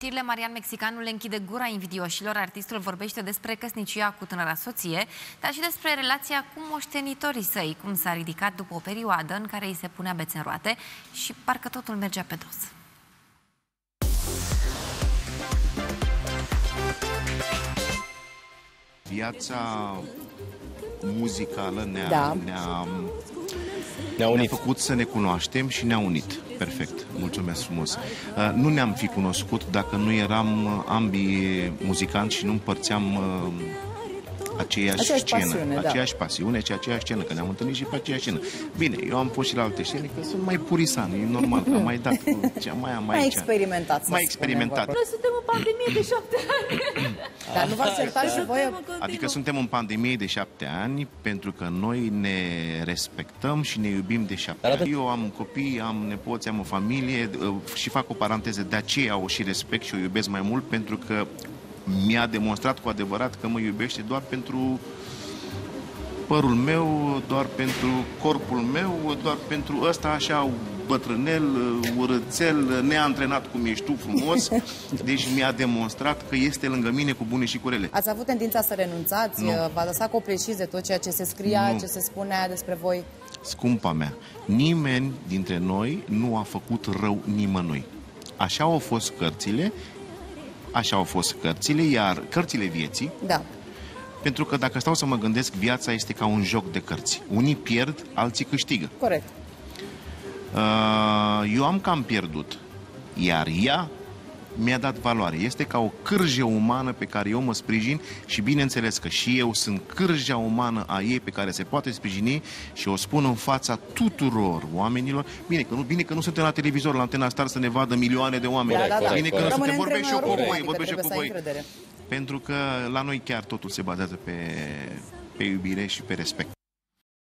Știrile Marian Mexicanul le închide gura invidioșilor. Artistul vorbește despre căsnicia cu tânăra soție, dar și despre relația cu moștenitorii săi, cum s-a ridicat după o perioadă în care îi se punea bețe în roate și parcă totul mergea pe dos. Viața muzicală ne-a Da. Ne-a, Ne-a ne-a unit. făcut să ne cunoaștem și ne-a unit. Perfect, mulțumesc frumos. Uh, Nu ne-am fi cunoscut dacă nu eram uh, ambii muzicanți și nu împărțeam uh, aceeași, Aceeași scenă, pasiune, da. aceeași pasiune și aceeași scenă, că ne-am întâlnit și pe aceeași scenă. Bine, eu am fost și la alte scene, că sunt mai purisan, e normal, că am mai dat cu ce mai am Mai aici. experimentat, să Mai spunem, experimentat. vorba. Noi suntem în pandemie de șapte ani. Dar nu v-ați certat și voi? Adică suntem în pandemie de șapte ani pentru că noi ne respectăm și ne iubim de șapte Dar ani. Eu am copii, am nepoți, am o familie uh, și fac o paranteză, de aceea o și respect și o iubesc mai mult pentru că mi-a demonstrat cu adevărat că mă iubește doar pentru părul meu, doar pentru corpul meu, doar pentru ăsta așa bătrânel, urățel, neantrenat cum ești tu frumos. Deci mi-a demonstrat că este lângă mine cu bune și cu rele. Ați avut tendința să renunțați? Nu. V-a lăsat copleșiți de tot ceea ce se scria, Nu. ce se spunea despre voi? Scumpa mea, nimeni dintre noi nu a făcut rău nimănui. Așa au fost cărțile, așa au fost cărțile, iar cărțile vieții, Da. pentru că dacă stau să mă gândesc, viața este ca un joc de cărți. Unii pierd, alții câștigă. Corect. Uh, Eu am cam pierdut, iar ea mi-a dat valoare. Este ca o cârjă umană pe care eu mă sprijin și bineînțeles că și eu sunt cârja umană a ei pe care se poate sprijini și o spun în fața tuturor oamenilor. Bine că nu, bine că nu suntem la televizor, la Antena Star să ne vadă milioane de oameni. Da, da, da. Bine că nu Rămâne suntem, între vorbesc și eu noi cu oricum, voi, adică vorbesc și eu cu trebuie să ai voi. încredere. Pentru că la noi chiar totul se bazează pe, pe iubire și pe respect.